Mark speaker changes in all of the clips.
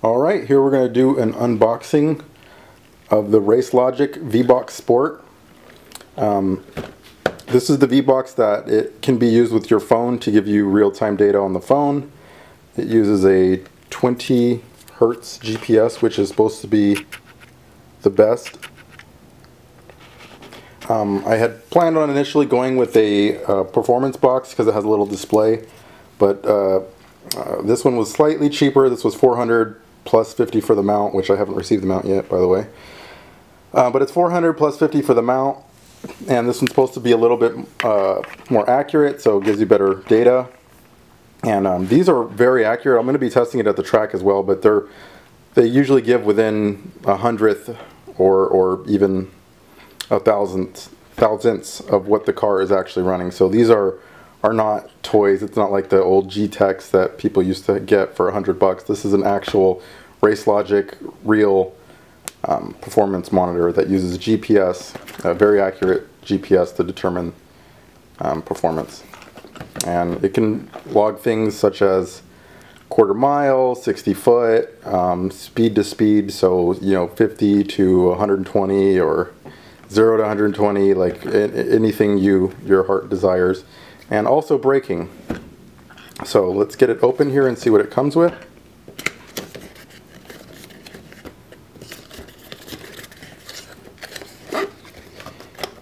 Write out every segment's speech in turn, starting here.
Speaker 1: All right, here we're going to do an unboxing of the RaceLogic VBox Sport. Um, this is the VBox that it can be used with your phone to give you real-time data on the phone. It uses a 20 hertz GPS, which is supposed to be the best. Um, I had planned on initially going with a uh, performance box because it has a little display, but uh, uh, this one was slightly cheaper. This was 400 plus 50 for the mount, which I haven't received the mount yet, by the way. Uh, but it's 400 plus 50 for the mount, and this one's supposed to be a little bit uh, more accurate, so it gives you better data. And um, these are very accurate. I'm going to be testing it at the track as well, but they're they usually give within a hundredth or or even a thousandth thousandths of what the car is actually running. So these are are not toys. It's not like the old G-Techs that people used to get for a hundred bucks. This is an actual RaceLogic real um, performance monitor that uses GPS, a very accurate GPS to determine um, performance. And it can log things such as quarter mile, 60 foot, um, speed to speed, so you know 50 to 120 or 0 to 120, like anything you your heart desires and also braking. So let's get it open here and see what it comes with.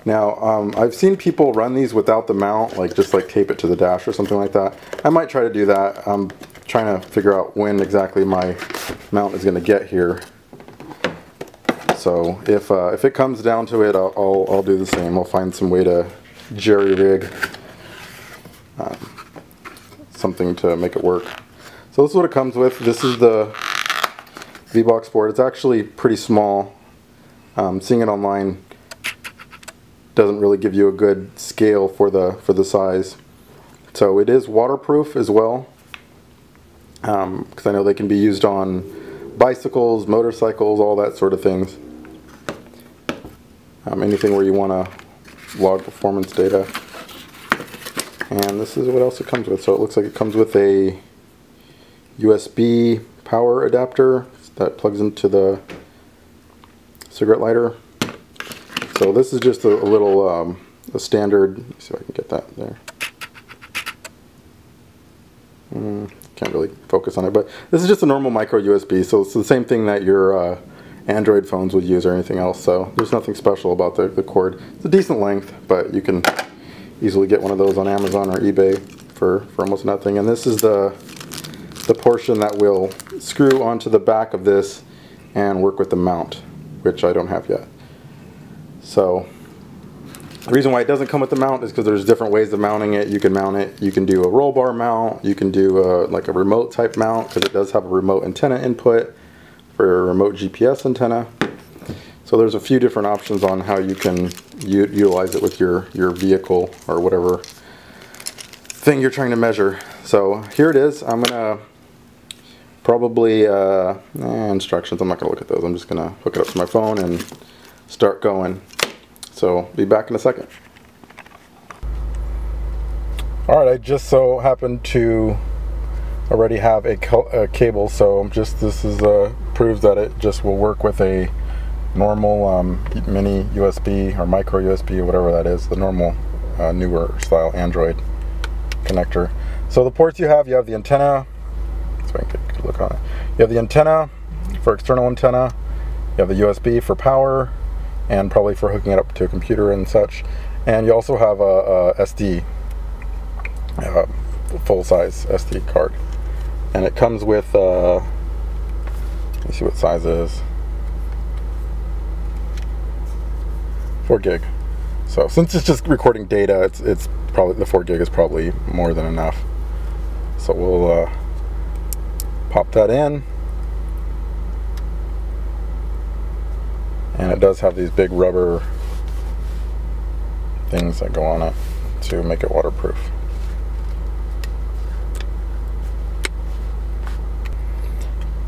Speaker 1: Now, um, I've seen people run these without the mount, like just like tape it to the dash or something like that. I might try to do that. I'm trying to figure out when exactly my mount is going to get here. So if, uh, if it comes down to it, I'll, I'll, I'll do the same. I'll find some way to jerry rig um, something to make it work. So this is what it comes with. This is the VBox board. It's actually pretty small. Um, seeing it online doesn't really give you a good scale for the for the size. So it is waterproof as well, because um, I know they can be used on bicycles, motorcycles, all that sort of things. Um, anything where you want to log performance data. And this is what else it comes with. So it looks like it comes with a USB power adapter that plugs into the cigarette lighter. So this is just a, a little um, a standard. see if I can get that there. Mm, can't really focus on it, but this is just a normal micro USB. So it's the same thing that your uh, Android phones would use or anything else. So there's nothing special about the, the cord. It's a decent length, but you can easily get one of those on Amazon or eBay for, for almost nothing. And this is the, the portion that will screw onto the back of this and work with the mount, which I don't have yet. So the reason why it doesn't come with the mount is because there's different ways of mounting it. You can mount it, you can do a roll bar mount, you can do a, like a remote type mount because it does have a remote antenna input for a remote GPS antenna. So there's a few different options on how you can utilize it with your, your vehicle or whatever thing you're trying to measure. So here it is. I'm going to probably, uh, eh, instructions, I'm not going to look at those. I'm just going to hook it up to my phone and start going. So be back in a second. Alright, I just so happened to already have a, a cable, so just this is uh, proves that it just will work with a normal um, mini USB or micro USB or whatever that is, the normal uh, newer style Android connector. So the ports you have, you have the antenna, so I can look on it. You have the antenna for external antenna, you have the USB for power, and probably for hooking it up to a computer and such. And you also have a, a SD, uh, full-size SD card. And it comes with, uh, let me see what size it is. 4 gig. So since it's just recording data, it's it's probably the 4 gig is probably more than enough. So we'll uh, pop that in. And it does have these big rubber things that go on it to make it waterproof.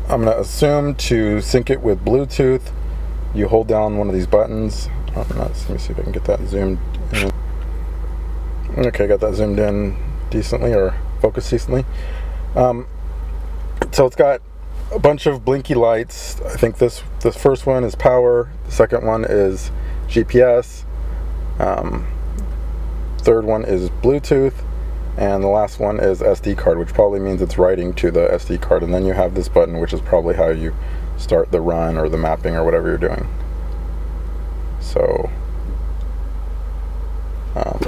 Speaker 1: I'm going to assume to sync it with Bluetooth, you hold down one of these buttons Oh, nice. Let me see if I can get that zoomed in. Okay, got that zoomed in decently or focused decently. Um, so it's got a bunch of blinky lights. I think this the first one is power. The second one is GPS. Um, third one is Bluetooth. And the last one is SD card, which probably means it's writing to the SD card. And then you have this button, which is probably how you start the run or the mapping or whatever you're doing. So, um,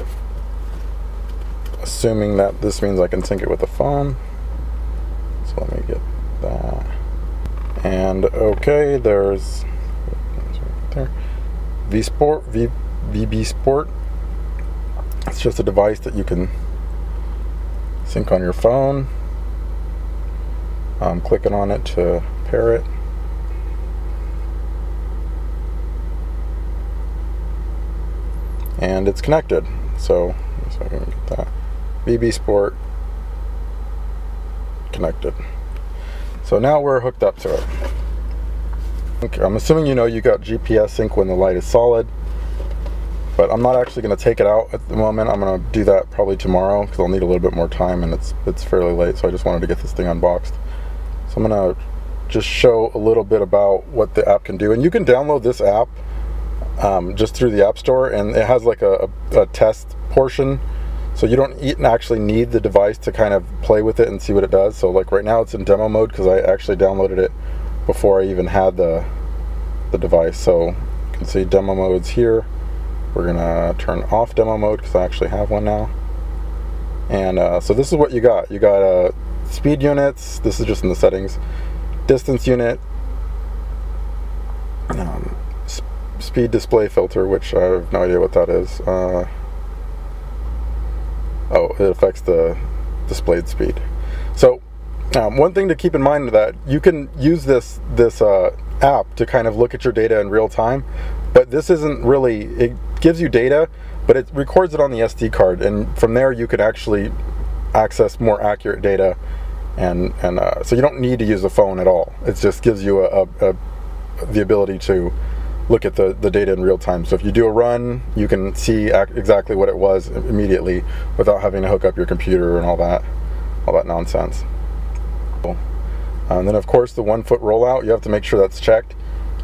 Speaker 1: assuming that this means I can sync it with the phone. So let me get that. And okay, there's there. V Sport, v, VB Sport. It's just a device that you can sync on your phone. I'm clicking on it to pair it. And it's connected. So, so I can get that. VB Sport connected. So now we're hooked up to it. Okay, I'm assuming you know you got GPS sync when the light is solid but I'm not actually going to take it out at the moment. I'm going to do that probably tomorrow because I'll need a little bit more time and it's it's fairly late so I just wanted to get this thing unboxed. So I'm going to just show a little bit about what the app can do and you can download this app um, just through the App Store and it has like a, a, a test portion so you don't actually need the device to kind of play with it and see what it does. So like right now it's in demo mode because I actually downloaded it before I even had the the device. So you can see demo modes here. We're gonna turn off demo mode because I actually have one now. And uh, so this is what you got. You got uh, speed units. This is just in the settings. Distance unit. Um, speed display filter, which I have no idea what that is. Uh, oh, it affects the displayed speed. So um, one thing to keep in mind that you can use this this uh, app to kind of look at your data in real time, but this isn't really it gives you data, but it records it on the SD card, and from there you could actually access more accurate data, and and uh, so you don't need to use a phone at all. It just gives you a, a, a the ability to look at the, the data in real time. So if you do a run, you can see exactly what it was immediately without having to hook up your computer and all that, all that nonsense. And then of course the one foot rollout, you have to make sure that's checked.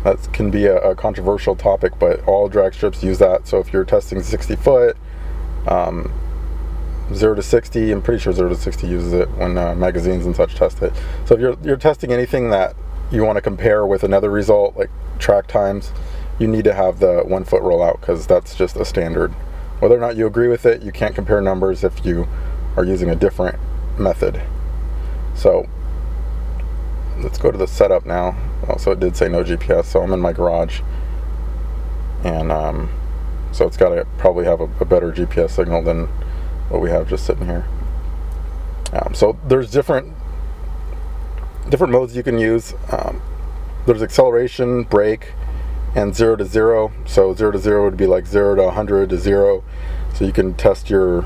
Speaker 1: That can be a, a, controversial topic, but all drag strips use that. So if you're testing 60 foot, um, 0 to 60, I'm pretty sure 0 to 60 uses it when uh, magazines and such test it. So if you're, you're testing anything that you want to compare with another result, like track times, you need to have the one foot rollout because that's just a standard. Whether or not you agree with it, you can't compare numbers if you are using a different method. So let's go to the setup now. Also, it did say no GPS, so I'm in my garage. And um, so it's got to probably have a, a, better GPS signal than what we have just sitting here. Um, so there's different different modes you can use. Um, there's acceleration, brake, and zero to zero. So zero to zero would be like zero to 100 to zero. So you can test your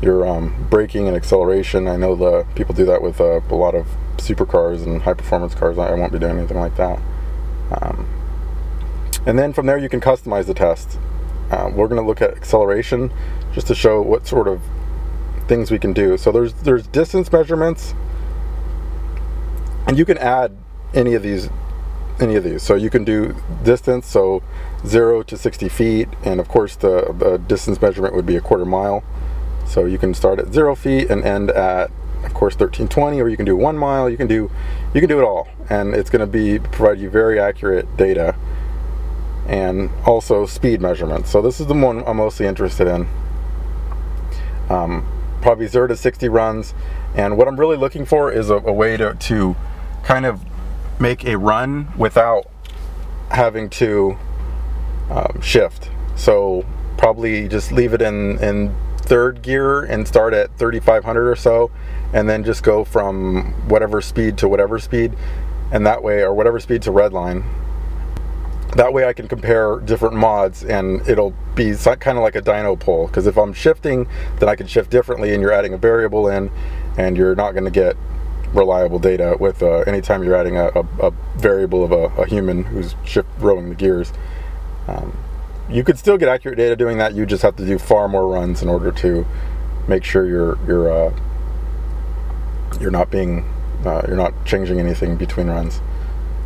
Speaker 1: your um, braking and acceleration. I know the people do that with uh, a lot of supercars and high performance cars. I won't be doing anything like that. Um, and then from there you can customize the test. Uh, we're going to look at acceleration just to show what sort of things we can do. So there's there's distance measurements, and you can add any of these any of these. So you can do distance, so zero to 60 feet, and of course the, the distance measurement would be a quarter mile. So you can start at zero feet and end at of course 1320 or you can do one mile you can do you can do it all and it's going to be provide you very accurate data and also speed measurements so this is the one I'm mostly interested in um, probably 0 to 60 runs and what I'm really looking for is a, a way to, to kind of make a run without having to um, shift. So probably just leave it in in third gear and start at 3500 or so and then just go from whatever speed to whatever speed and that way or whatever speed to redline that way I can compare different mods and it'll be kind of like a dyno pull because if I'm shifting then I can shift differently and you're adding a variable in and you're not going to get reliable data with uh, anytime you're adding a, a, a variable of a, a, human who's shift rolling the gears um, you could still get accurate data doing that. You just have to do far more runs in order to make sure you're you're uh, you're not being Uh, you're not changing anything between runs.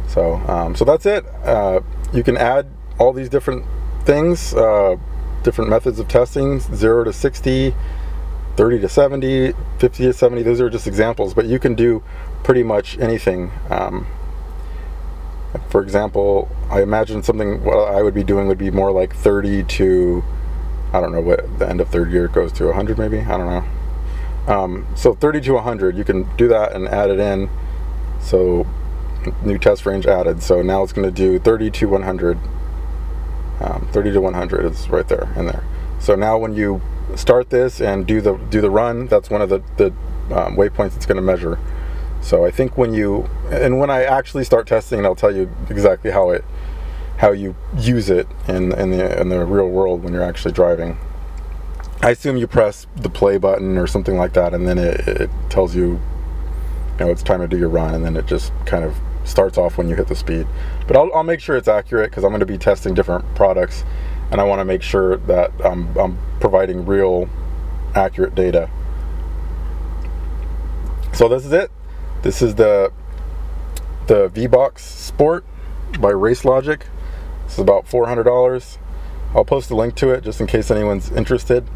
Speaker 1: So, um, so that's it. Uh, you can add all these different things, uh, different methods of testing, 0 to 60, 30 to 70, 50 to 70. Those are just examples, but you can do pretty much anything. Um, for example, I imagine something what I would be doing would be more like 30 to, I don't know what the end of third year goes to 100 maybe. I don't know. Um, so 30 to 100, you can do that and add it in. So new test range added. So now it's going to do 30 to 100. Um, 30 to 100 is right there in there. So now when you start this and do the do the run, that's one of the, the um, waypoints it's going to measure. So I think when you and when I actually start testing, I'll tell you exactly how it how you use it in in the in the real world when you're actually driving. I assume you press the play button or something like that, and then it, it tells you, you know, it's time to do your run, and then it just kind of starts off when you hit the speed. But I'll, I'll make sure it's accurate because I'm going to be testing different products, and I want to make sure that I'm, I'm providing real, accurate data. So this is it. This is the the V-Box Sport by Race Logic. This is about $400. I'll post a link to it just in case anyone's interested.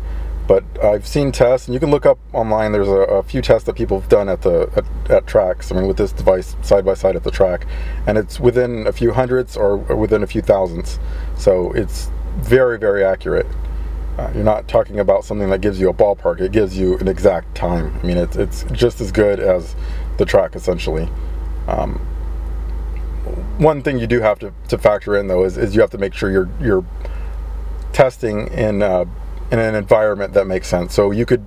Speaker 1: But I've seen tests, and you can look up online. There's a, a few tests that people have done at the at, at, tracks. I mean, with this device side by side at the track, and it's within a few hundreds or, or within a few thousandths. So it's very very accurate. Uh, you're not talking about something that gives you a ballpark. It gives you an exact time. I mean, it's it's just as good as the track essentially. Um, one thing you do have to, to factor in though is, is you have to make sure you're you're testing in uh, in an environment that makes sense. So you could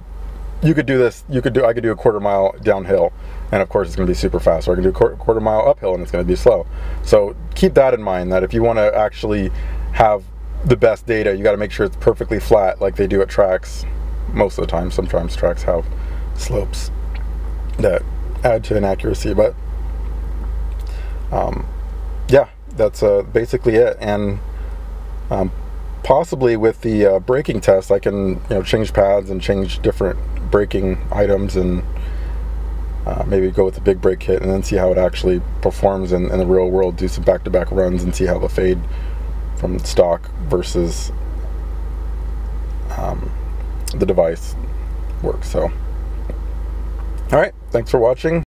Speaker 1: you could do this. You could do. I could do a quarter mile downhill, and of course it's going to be super fast. Or I can do a quarter, quarter mile uphill, and it's going to be slow. So keep that in mind. That if you want to actually have the best data, you got to make sure it's perfectly flat, like they do at tracks. Most of the time, sometimes tracks have slopes that add to inaccuracy, but um, yeah, that's uh, basically it. And um, possibly with the uh, braking test, I can you know change pads and change different braking items and uh, maybe go with the big brake kit and then see how it actually performs in, in the real world. Do some back-to-back runs and see how the fade from stock versus um, the device works. So, all right, thanks for watching.